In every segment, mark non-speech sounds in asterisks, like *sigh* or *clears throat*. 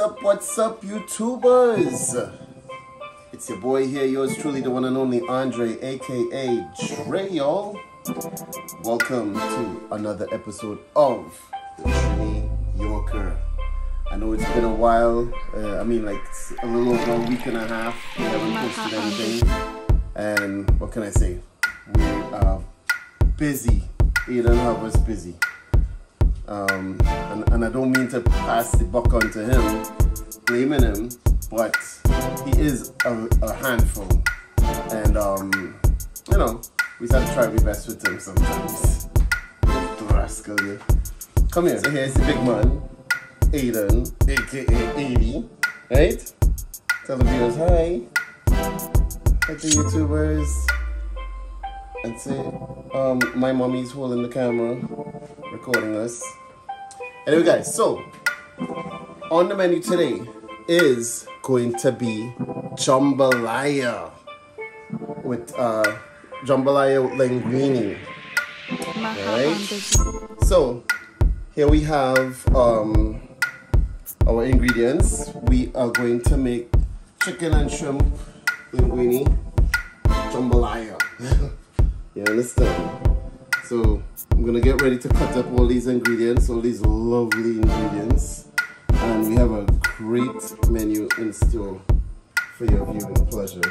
up, what's up, YouTubers? It's your boy here, yours truly, the one and only Andre, aka Dre, y'all. Welcome to another episode of the Trini Yorker. I know it's been a while, uh, I mean, like a little over a week and a half. We haven't posted anything. And what can I say? We are busy. Aiden have us busy. Um, and, and I don't mean to pass the buck on to him, blaming him, but he is a, a handful. And, um, you know, we have to try our best with him sometimes. Rascal, yeah. Come here. So here's the big man, Aiden, aka 80, right? Tell the viewers hi. Hi to YouTubers. That's it. Um, my mommy's holding the camera, recording us. Anyway, guys, so on the menu today is going to be jambalaya with uh, jambalaya linguine. Alright, so here we have um, our ingredients. We are going to make chicken and shrimp linguine jambalaya. *laughs* you understand? So I'm gonna get ready to cut up all these ingredients, all these lovely ingredients. And we have a great menu in store for your viewing pleasure.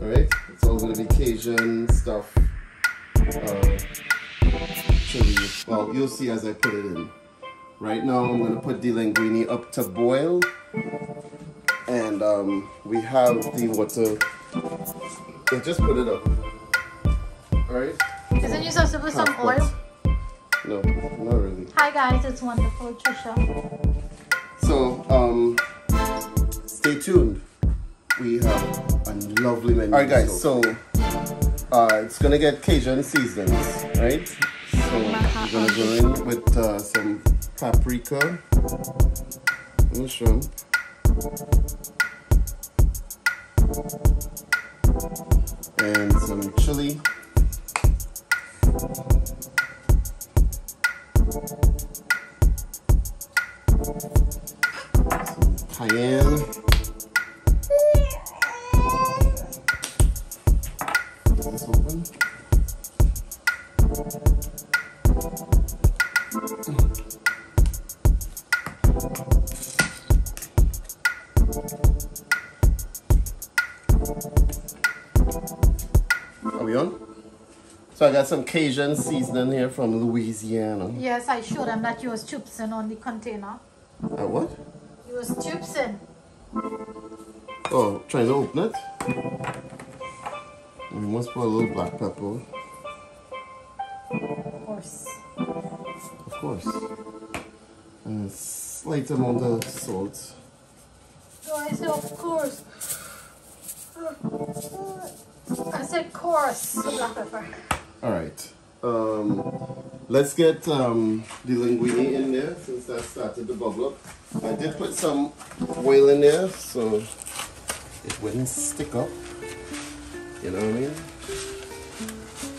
Alright, it's all gonna be Cajun stuff. Uh. Well, you'll see as I put it in. Right now I'm gonna put the linguine up to boil. And um, we have the water. Yeah, just put it up. Alright? Isn't you supposed to put some Half oil? No, not really. Hi guys, it's wonderful Trisha. So, um, stay tuned. We have a lovely menu. Alright, guys, so uh, it's gonna get Cajun seasonings, right? So, we're gonna go in with uh, some paprika and shrimp. And some chili. Cayenne. Are we on? So I got some Cajun seasoning here from Louisiana. Yes, I showed them that you was chupsin on the container. Uh, what? You was chupsin. Oh, trying to open it? We must put a little black pepper, Of course. of course. And a slight amount of salt. Guys, of course. I said course. Black pepper. Alright. Um, let's get um, the linguine in there since that started to bubble up. I did put some oil in there so it wouldn't stick up. You know what I mean?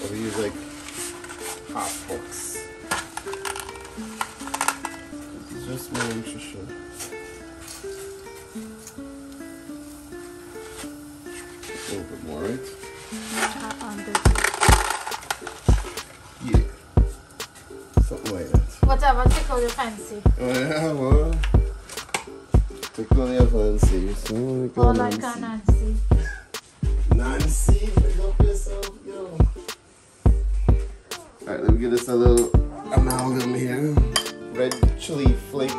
Or we use like half. This is just my nutrition. A little bit more, right? On. Whatever tickle your fancy. Oh, yeah, well. Tickle your fancy. So we go Or like a Nancy. Nancy. Nancy, pick up yourself, yo. Alright, let me get this a little amalgam here. Red chili flakes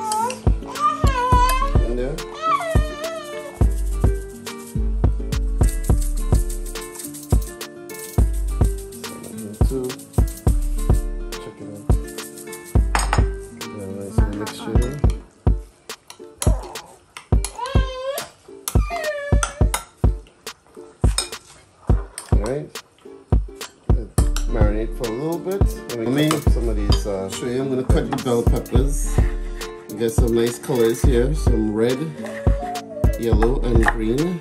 gonna cut the bell peppers. Get some nice colors here. Some red, yellow, and green.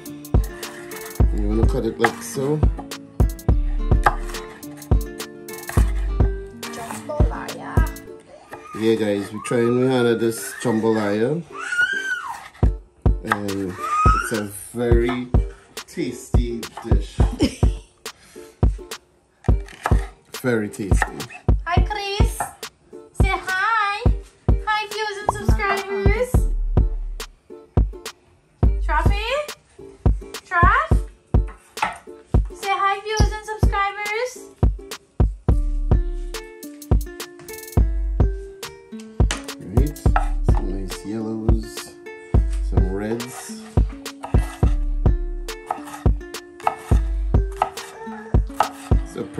And you wanna cut it like so. Jambalaya. Yeah, guys, we're trying we handle this jambalaya. And it's a very tasty dish. *laughs* very tasty.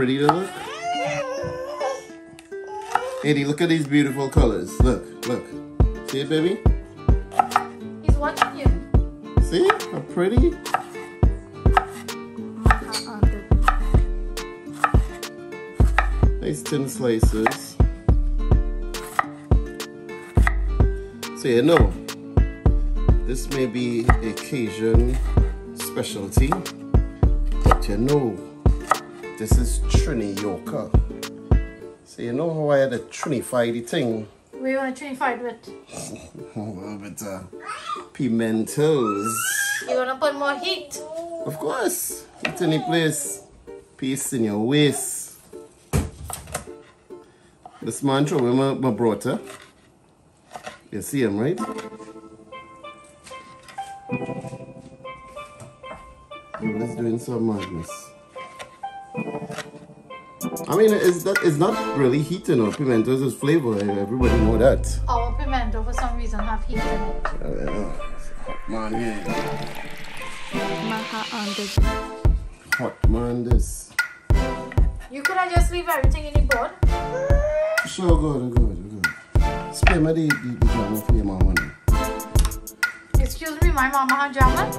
Pretty to look. Eddie, look at these beautiful colors. Look, look. See it, baby? He's watching you. See? How pretty? Nice thin slices. So you know, this may be a Cajun specialty, but you know, this is Trini Yorker. So you know how I had to trinify the thing? We want to try with. A little bit of pimentos. You want to put more heat? Of course, it's any place. Peace in your waist. This man throw away my, my brother. You see him, right? He was doing some madness. I mean, it's, that, it's not really heat, you know. Pimentos is flavor. Everybody know that. Our pimento, for some reason, have heat in it. Uh, man, yeah. Hot man, this. You could have just leave everything in the board. Sure, good, good, good. Spare me the, the, the drama for your mama. Excuse me, my mama had drama.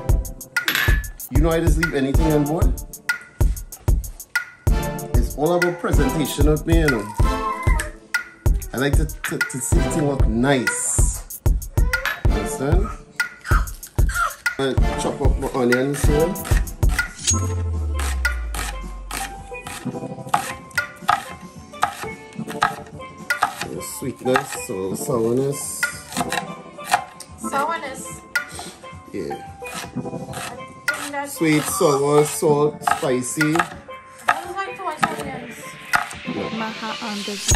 You know I just leave anything on board? All about presentation of me, you know. I like to, to, to see the look nice. Understand? And chop up my onions here. Sweetness, little sourness. Sourness. Yeah. I think that's Sweet, sour, salt, spicy. That looks like too much onions.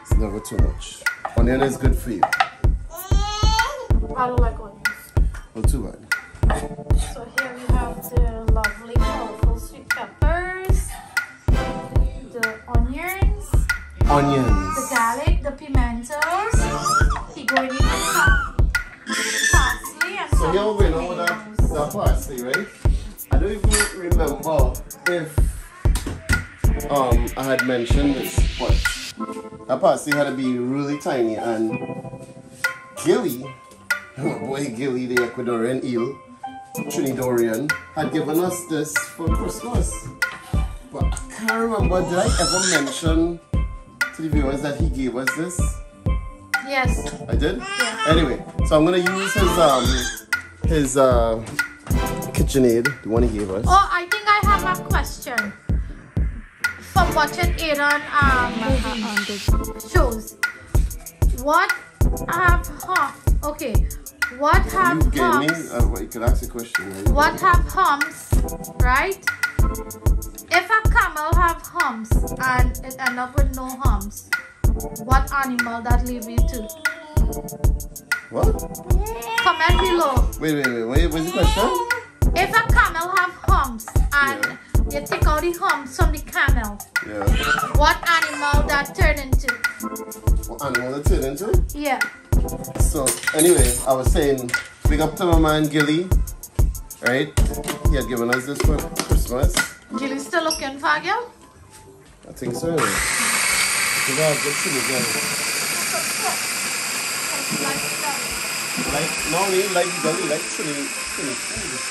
It's never too much. Onion is good for you. I don't like onions. Not too bad. So here we have the lovely colorful sweet peppers, the onions, onions, the garlic, the pimentos. He going in with some parsley and So here we know that that parsley, right? I don't even remember if um I had mentioned this, but that parsley had to be really tiny and Gilly, *laughs* my boy Gilly, the Ecuadorian eel, Trinidorian, had given us this for Christmas. But I can't remember, did I ever mention to the viewers that he gave us this? Yes. I did? Yeah. Anyway, so I'm gonna use his um his uh KitchenAid, the one he gave us. Oh, I think I have a question. From watching Aaron um, movie shows, what have huh? Okay, what have you humps? Uh, well, you could ask a question. Right? What have humps? Right? If a camel have humps and it end up with no humps, what animal that leave you to? What? Comment below. Wait, wait, wait. Wait, what's the question? If a camel have humps and you take the humps from the camel, Yeah. what animal that turn into? What animal to turn into? Yeah. So anyway, I was saying, big up to my man Gilly. Right? He had given us this for Christmas. Jilly still looking for a girl? I think so. Anyway. So that's good to me, Like, no, we like Gilly, like Trini, Trini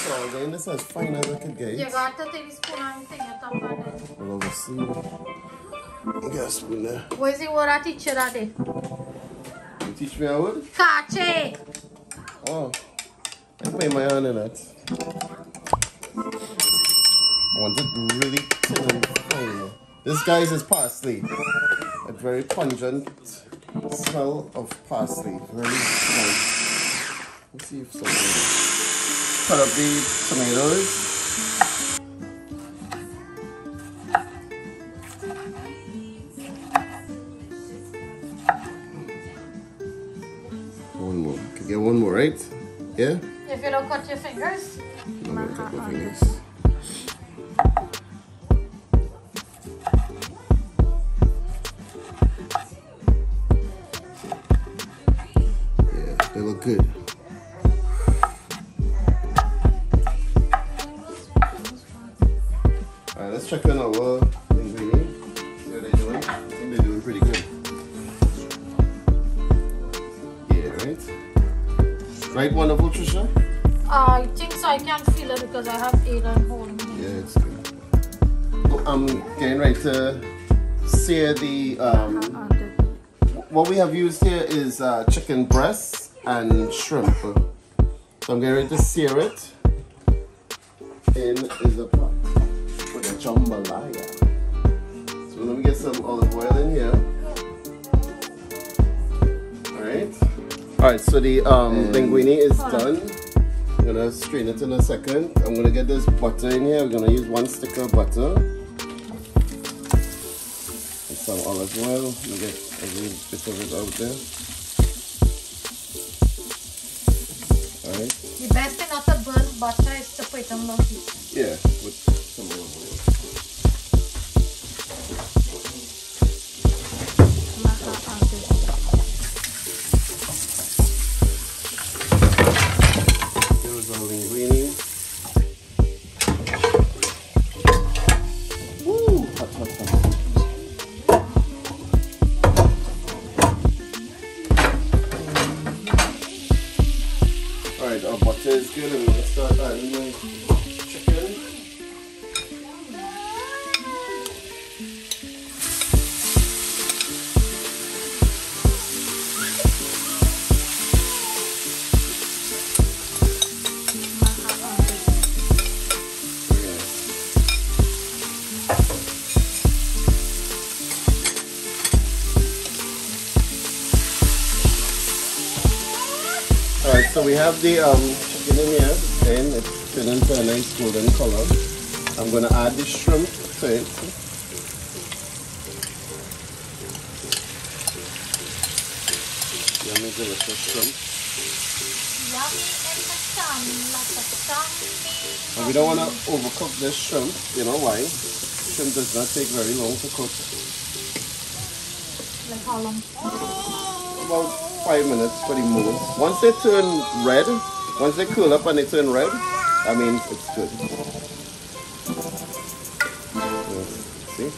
So again, this is as fine as I could get. You got to take the spoon and thing it up and then. Well, we'll see. Get a spoon there. What is the word I teach you that day? You teach me how would? Kache. Oh, I put my hand in it. I want it really thin and fine. This guy's is parsley. A very pungent smell of parsley. Very nice. Let's see if something. Cut up the tomatoes. One more. Can get one more, right? Yeah? If you don't cut your fingers. I'm gonna cut my fingers. Yeah, they look good. Um, what we have used here is uh, chicken breast and shrimp. So I'm getting ready to sear it in the pot with a jambalaya. So let me get some olive oil in here. Alright. Alright, so the um, linguine is done. I'm gonna strain it in a second. I'm gonna get this butter in here. We're gonna use one stick of butter. And some olive oil. Let me get every bit of it out there. Alright. The best thing not to burn butter is to put it on low heat. Yeah, with so we have the um, chicken in here, and it's turned into a nice golden color. I'm gonna add the shrimp to it. Yummy delicious shrimp. Yummy in the sun, like a sunny. And we don't wanna overcook this shrimp, you know why? Shrimp does not take very long to cook. Like how long? About five minutes for the most. Once they turn red, once they cool up and they turn red, I mean it's good. See?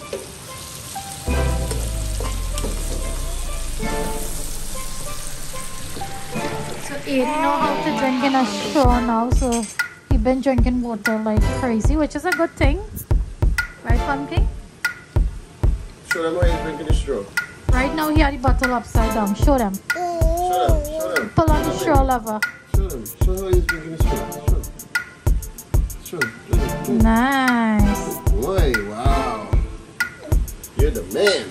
So Aiden know how to drink in a straw now, so he been drinking water like crazy, which is a good thing. Right, Pumpkin? Show them how you're drinking the straw. Right now he had the bottle upside down. Show them. Show them, show them. Pull on the straw lever. Show them. Show how he's drinking the straw. Show. Show. Show. Nice. Boy, wow. You're the man.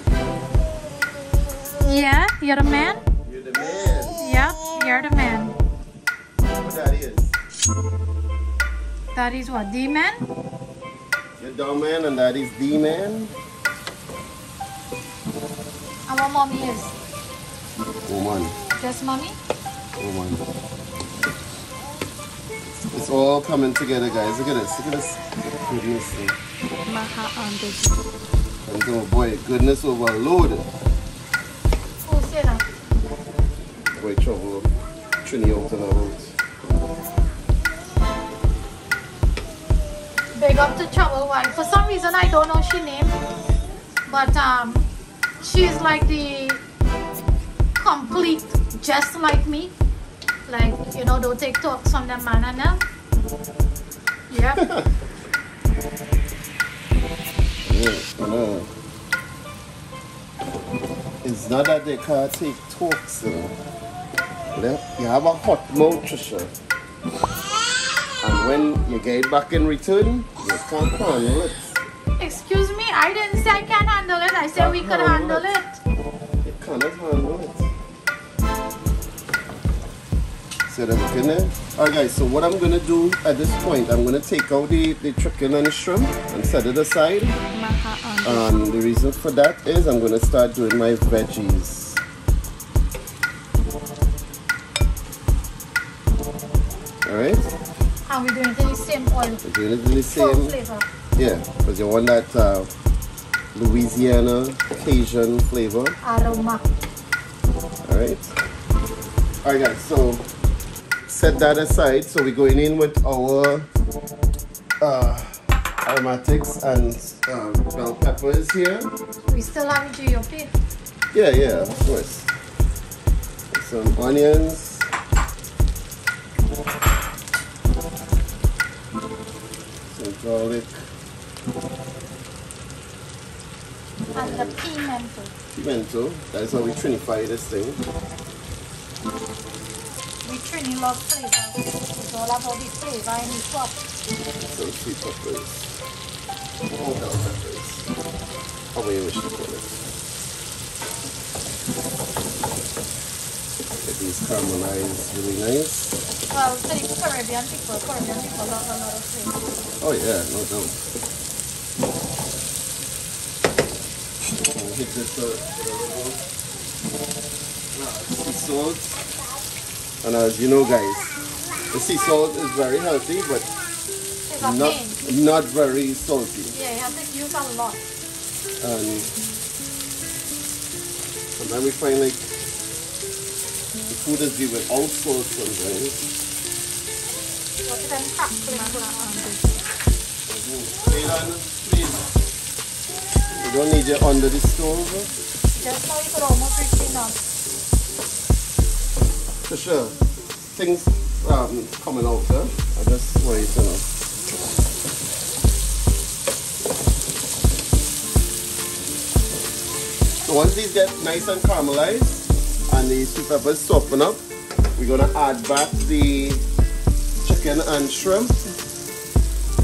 Yeah, you're the man? You're the man. Yep, you're the man. What that is. That is what? The man? You're the man and that is the man. And what mommy is? Woman. Just mommy? Woman. It's all coming together, guys. Look at this. Look at this. Goodness. thing. And oh boy, goodness overloaded. Who say that? Boy, trouble. Trini out and out. Big up to Trouble Wife. For some reason I don't know she name. But um she's like the complete just like me. Like, you know, don't take talks from the man and them. Yep. Yeah, *laughs* I. Mm-hmm. It's not that they can't take talks, you know. You have a hot mouth, Trisha. And when you get it back in return, you can't handle it. Excuse me, I didn't say I can't handle it. I said we could handle it. You cannot handle it. See in there? Alright guys, so what I'm gonna do at this point, I'm gonna take out the, the chicken and the shrimp and set it aside. And the reason for that is I'm gonna start doing my veggies. Alright? And we're doing it in the same oil. We're doing it in the same flavor. Yeah, because you want that uh, Louisiana Cajun flavor. Aroma. Alright. Alright guys, so set that aside. So we're going in with our uh, aromatics and uh, bell peppers here. We still have GOP. Yeah, yeah, of course. Some onions. Some garlic. And the pimento. Pimento. That's how we trinify this thing. Trini love flavor. It's all about the flavor crop. Some sweet peppers. Oh, bell peppers. However you wish to call it. Get these caramelized really nice. Well, the Caribbean people, Caribbean people love a lot of flavor. Oh yeah, no doubt. Hit this uh, with a little uh, sea salt. And as you know guys, the sea salt is very healthy but not, not very salty. Yeah, you have to use a lot. And sometimes we find like the food is good without salt sometimes. What if I'm crackling Plate on, please. You don't need it under the stove. Just now you could almost reach the nut. For sure. Things um, coming out there. I just want you to know. So once these get nice and caramelized and the sweet peppers soften up, we're gonna add back the chicken and shrimp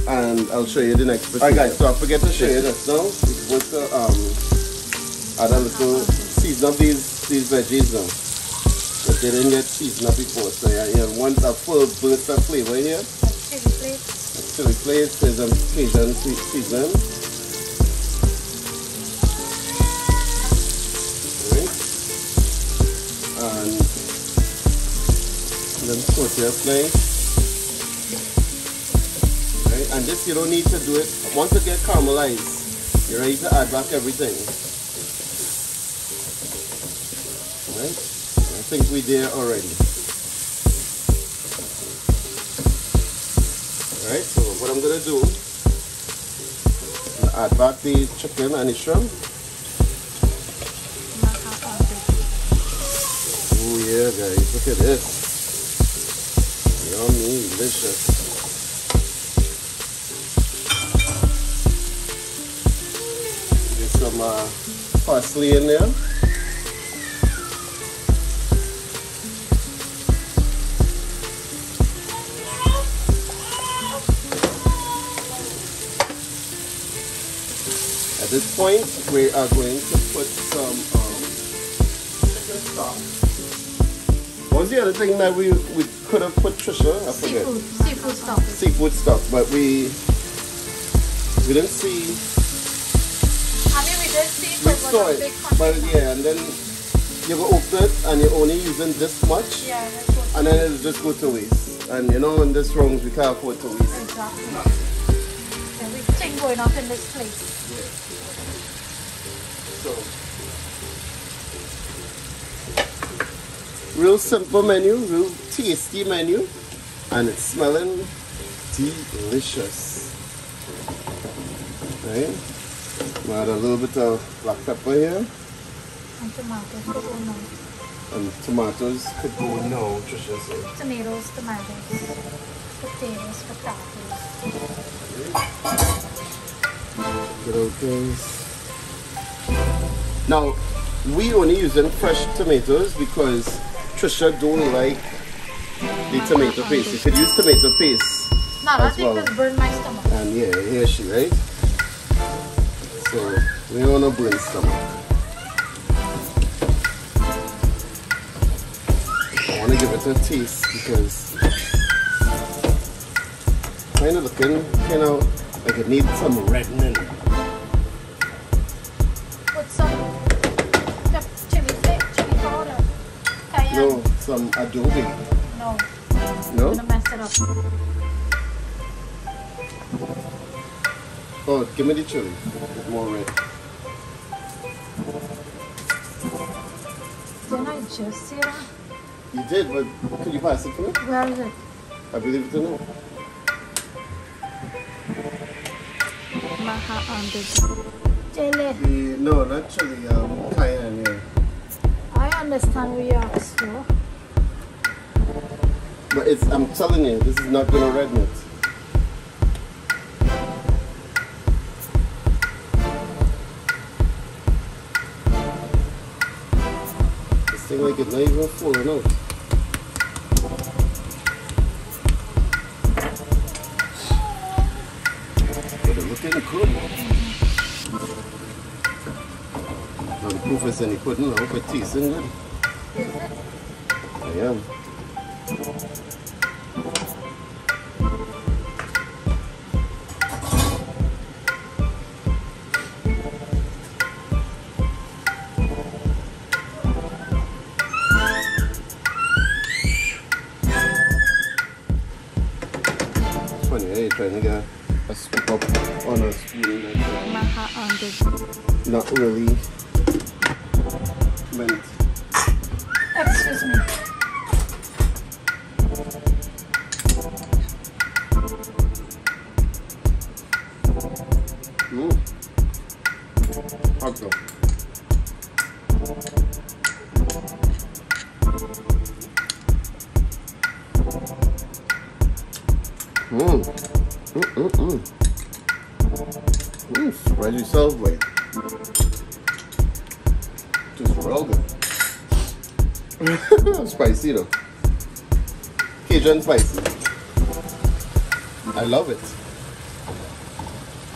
and I'll show you the next Alright guys, so I forget to show you this now. We're supposed to um, add a little season of these, these veggies now. They didn't get seasoned up before, so yeah, you one a full burst of flavor here. That's chili flakes. Chili flakes, there's some Cajun sweet seasoning. Alright. And then saute up nice. Right, and this you don't need to do it. Once it get caramelized, you're ready to add back everything. Right? I think we're there already. Alright, so what I'm gonna do, gonna add back the chicken and the shrimp. Oh yeah guys, look at this. Yummy, delicious. Get some uh, parsley in there. This point, we are going to put some um, chicken stock. What was the other thing that we, we could have put, Trisha? I forget. Seafood. Seafood stuff. Seafood stock, but we we didn't see. I mean, we did see We saw it, but yeah, and then you go open it and you're only using this much, Yeah, and then it'll just go to waste. And you know, in this room, we can't afford to waste. Exactly. Everything going up in this place. Real simple menu, real tasty menu, and it's smelling delicious. Right? I'm add a little bit of black pepper here, And tomatoes, could go no. and tomatoes could go no, Trisha said. Tomatoes, tomatoes, potatoes, potatoes. Good old things. Now, we only using fresh tomatoes because Trisha don't like the tomato paste. You could use tomato paste. No, that As thing well. just burned my stomach. And yeah, here she, right? So, we don't want to burn stomach. I want to to give it a taste because kind of looking, you know, like it needs some reddening. Some adobo. No. No? I'm gonna mess it up. Oh, give me the chili. It's more red. Didn't I just say that? You did, but could you pass it for me? Where is it? I believe it's in there. Maha on the Chili. The, no, not chili, um, cayenne, yeah. I understand you asked for. But it's, I'm telling you, this is not gonna redden it. This thing like it's not even falling out. But it's looking good. Now the proof is any pudding, I hope it tastes good. I am. Mm, spread yourself, boy. Just real *laughs* good. spicy though. Cajun spicy. I love it.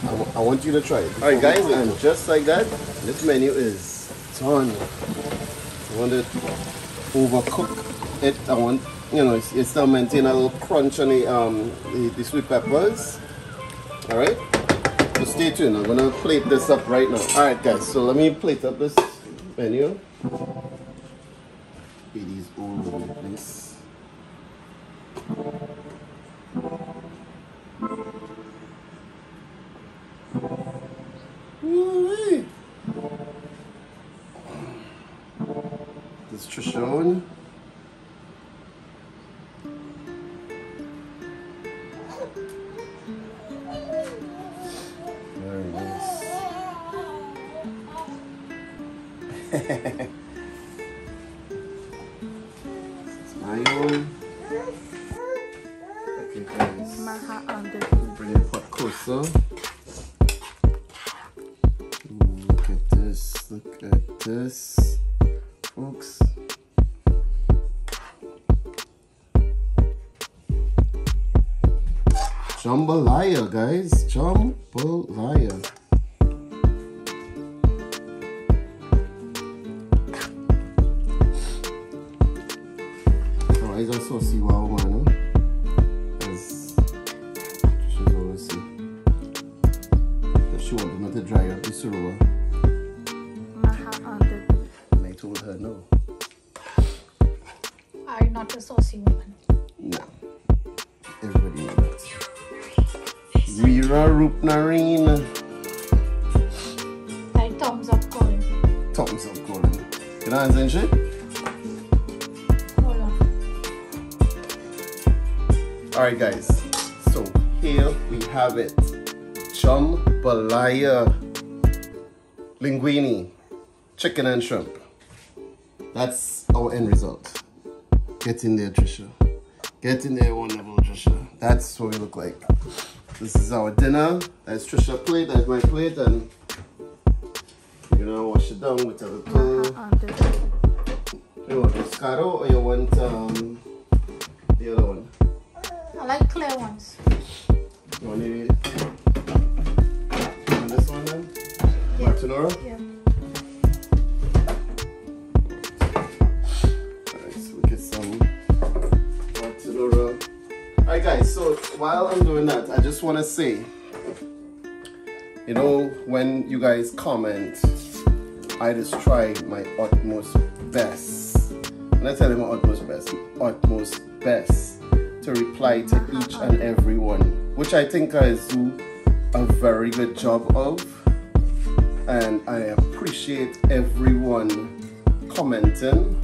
I I want you to try it. Alright guys, and just like that, this menu is done. I want to overcook it. I want, you know, it's, it's still maintain a little crunch on the, um, the, the sweet peppers. Alright? Stay tuned. I'm gonna plate this up right now. Alright guys, so let me plate up this menu. The Bring. Look at this. Look at this. Folks. Jambalaya, guys. Jambalaya. Rira Rupnarine. I thumbs up calling. Thumbs up, Colin. Can I answer shit? Hold on. Alright, guys. So here we have it. Jambalaya linguine, chicken and shrimp. That's our end result. Get in there, Trisha. Get in there, one level, Trisha. That's what we look like. This is our dinner. That's Trisha plate. That's my plate, and you know, wash it down with a little. Maha on the You want Moscato or you want um the other one? I like clear ones. You want the you want this one then? Yeah. Martinora? Yeah. While I'm doing that, I just want to say, you know, when you guys comment, I just try my utmost best. And I tell you my utmost best, utmost best to reply to each and every one, which I think I do a very good job of. And I appreciate everyone commenting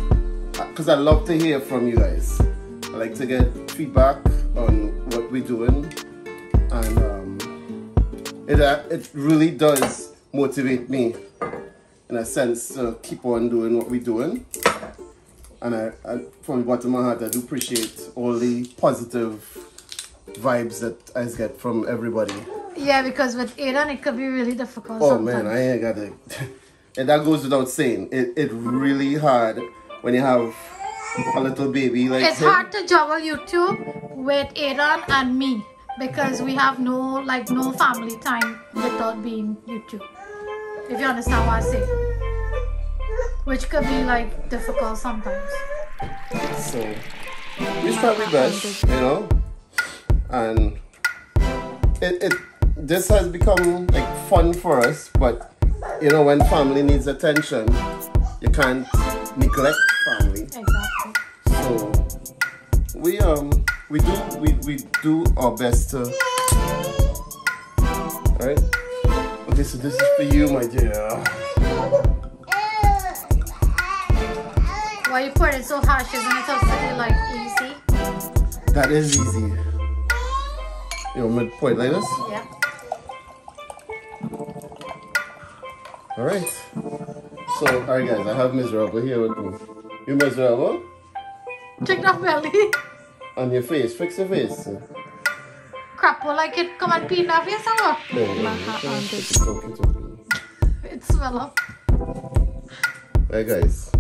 because I love to hear from you guys. I like to get feedback on what we're doing, and um, it uh, it really does motivate me in a sense to keep on doing what we're doing. And I, I from the bottom of my heart, I do appreciate all the positive vibes that I get from everybody. Yeah, because with Aiden, it could be really difficult. Oh sometimes. man, I ain't got it. *laughs* and that goes without saying. It it really hard when you have a little baby like it's him. hard to juggle YouTube with Aaron and me because we have no like no family time without being YouTube. If you understand what I say. Which could be like difficult sometimes. So we try our best, you know, and it, it this has become like fun for us. But you know, when family needs attention, you can't neglect family. Exactly. So we um we do we, we do our best to. Alright. Okay, so this is for you, my dear. Why you put it so harsh? Isn't it also like easy? That is easy. You want me to point like this? Yeah. Alright. So, alright guys, I have miserable here with me. You miserable? Check that belly. Eh? On your face. Fix your face. Crap, well, like it come and pee in our face or what? No, no, no. On the- It's okay, it's okay. It smell up. Hey guys.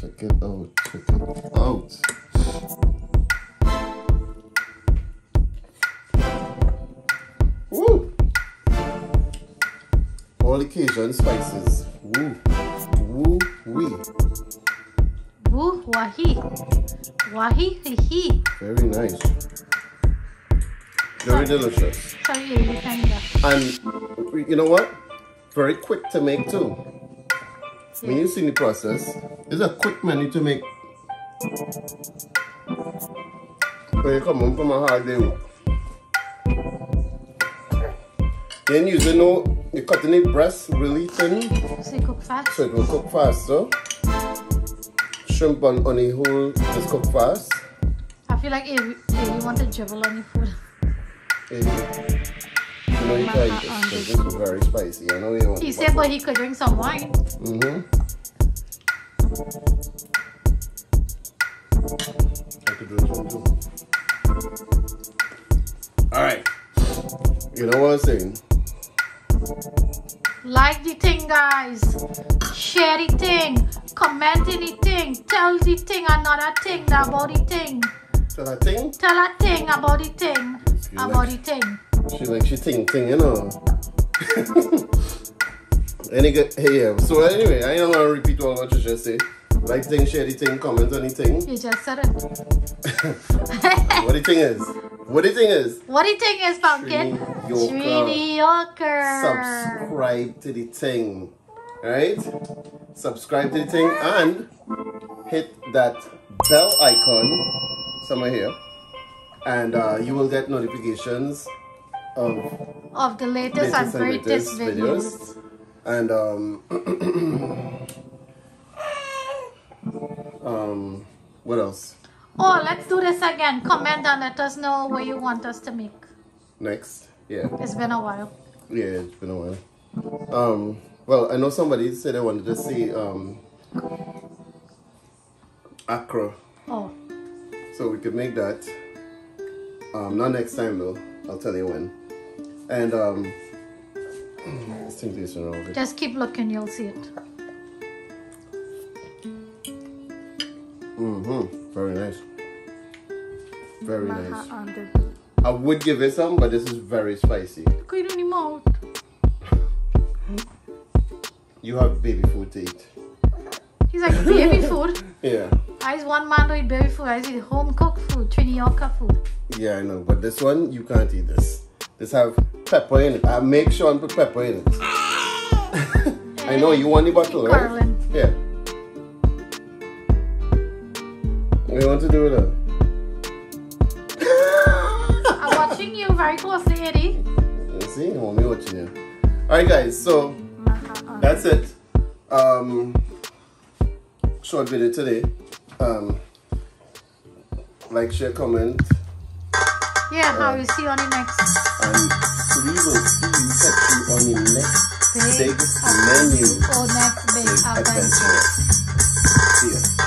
Check it out. Check it out. Woo! All occasion spices. Woo. Woo wee. Woo, wahi. Wahi, hi, hi. Very nice. Very delicious. Sorry, you can. And you know what? Very quick to make too. When you see the process, it's a quick menu to make. When you come home from a hard day work. Oh. Then you you know you cutting the breast really thin So you cook fast. so it will cook faster. Shrimp on, on the whole just cook fast. I feel like if, if you want to dribble on your food. You know you can eat this is very spicy. I know you want He said, but he could drink some wine. Mm-hmm. I could this one too. Alright. You know what I'm saying? Like the thing, guys. Share the thing. Comment the thing. Tell the thing another thing about the thing. So that thing, Tell a thing about the thing. You About like- the thing. she like she ting ting, you know. *laughs* Any good hey yeah. So anyway, I don't wanna repeat all what you just say. Like thing, share the thing, comment on the thing. You just said it. *laughs* What the thing is. What the thing is. What do you think is pumpkin? Trini Yorker. Subscribe to the thing right subscribe to the thing and hit that bell icon somewhere here and uh, you will get notifications of Of the latest, and greatest videos. and um *clears throat* um what else Oh, let's do this again. Comment and let us know what you want us to make. next yeah It's been a while. Yeah, it's been a while. Um, well, I know somebody said they wanted to see um, Accra, Oh, so we could make that. Um, not next time though. I'll tell you when. And um, *clears throat* this thing tastes wrong. with it. just keep looking, you'll see it. Mm-hmm. Very nice. Very Maha nice. on the beat. I would give it some, but this is very spicy. Go in your mouth. You have baby food to eat. He's like, baby *laughs* food. Yeah. Ah, I just one man to eat baby food. I just eat home cooked food, Trinioka food. Yeah, I know, but this one you can't eat this. This have pepper in it. I make sure and put pepper in it. *laughs* *laughs* I know you want the bottle, right? Carlin. Yeah. You want to do it. I'm watching you very closely, Eddie. You see, homie watching you. Alright guys, so that's it. Um short video today. Um like, share, comment, Yeah, how you see on the next and we will see you you on the next big, big menu or next big big adventure. adventure.